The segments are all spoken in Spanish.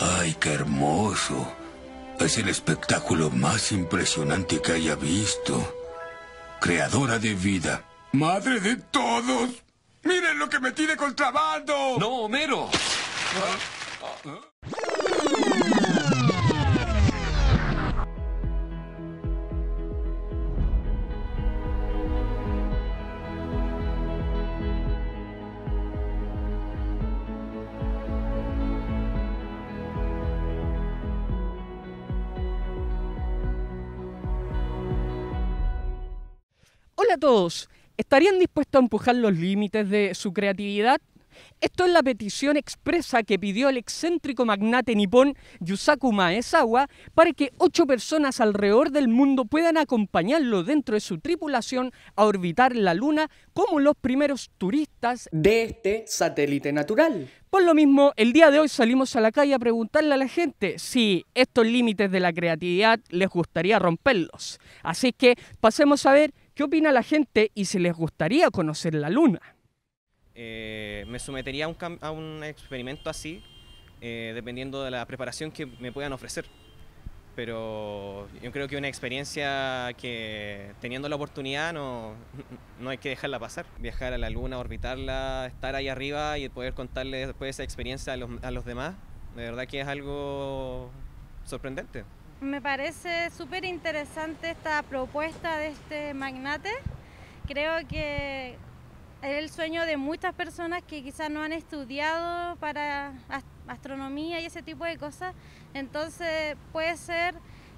¡Ay, qué hermoso! Es el espectáculo más impresionante que haya visto. Creadora de vida. Madre de todos. ¡Miren lo que me tiene contrabando! ¡No, Homero! Hola a todos. ¿Estarían dispuestos a empujar los límites de su creatividad? Esto es la petición expresa que pidió el excéntrico magnate nipón Yusaku Maezawa para que ocho personas alrededor del mundo puedan acompañarlo dentro de su tripulación a orbitar la Luna como los primeros turistas de este satélite natural. Por lo mismo, el día de hoy salimos a la calle a preguntarle a la gente si estos límites de la creatividad les gustaría romperlos. Así que pasemos a ver qué opina la gente y si les gustaría conocer la Luna. Eh, me sometería a un, experimento así, eh, dependiendo de la preparación que me puedan ofrecer. Pero yo creo que una experiencia que teniendo la oportunidad no, no hay que dejarla pasar. Viajar a la luna, orbitarla, estar ahí arriba y poder contarle después esa experiencia a los, a los demás, de verdad que es algo sorprendente. Me parece súper interesante esta propuesta de este magnate. Creo que es el sueño de muchas personas que quizás no han estudiado para ast- astronomía y ese tipo de cosas. Entonces puede ser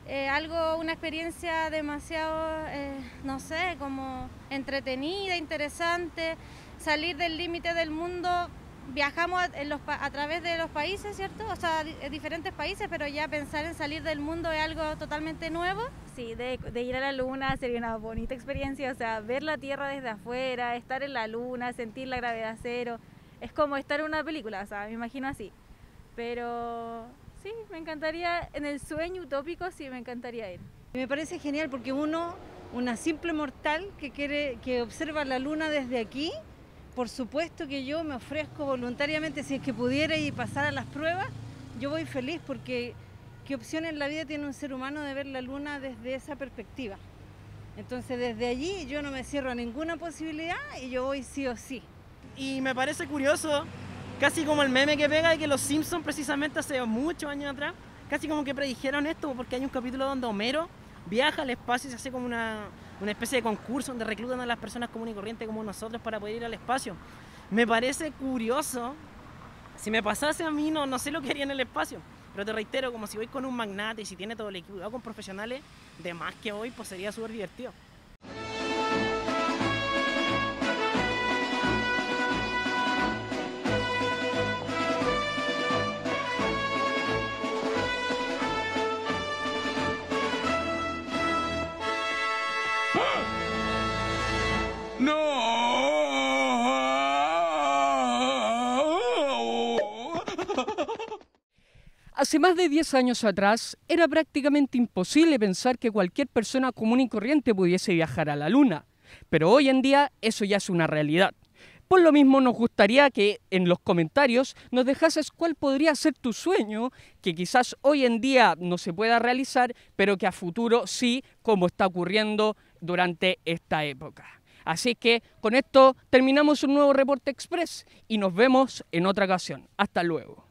eh, algo, una experiencia demasiado, eh, no sé, como entretenida, interesante, salir del límite del mundo. Viajamos a- en los a través de los países, ¿cierto? O sea, di- diferentes países, pero ya pensar en salir del mundo es algo totalmente nuevo. Sí, de, de ir a la luna sería una bonita experiencia, o sea, ver la Tierra desde afuera, estar en la luna, sentir la gravedad cero, es como estar en una película, o sea, me imagino así. Pero sí, me encantaría, en el sueño utópico sí me encantaría ir. Me parece genial porque uno, una simple mortal que quiere, que observa la luna desde aquí, por supuesto que yo me ofrezco voluntariamente, si es que pudiera y pasara las pruebas, yo voy feliz porque qué opción en la vida tiene un ser humano de ver la luna desde esa perspectiva. Entonces desde allí yo no me cierro a ninguna posibilidad y yo voy sí o sí. Y me parece curioso, casi como el meme que pega de que los Simpsons precisamente hace muchos años atrás, casi como que predijeron esto porque hay un capítulo donde Homero viaja al espacio y se hace como una, una especie de concurso donde reclutan a las personas comunes y corrientes como nosotros para poder ir al espacio. Me parece curioso, si me pasase a mí no, no sé lo que haría en el espacio, pero te reitero, como si voy con un magnate y si tiene todo el equipo con profesionales, de más que hoy, pues sería súper divertido. Hace más de 10 años atrás era prácticamente imposible pensar que cualquier persona común y corriente pudiese viajar a la Luna, pero hoy en día eso ya es una realidad. Por lo mismo nos gustaría que en los comentarios nos dejases cuál podría ser tu sueño, que quizás hoy en día no se pueda realizar, pero que a futuro sí, como está ocurriendo durante esta época. Así que con esto terminamos un nuevo reporte express y nos vemos en otra ocasión. Hasta luego.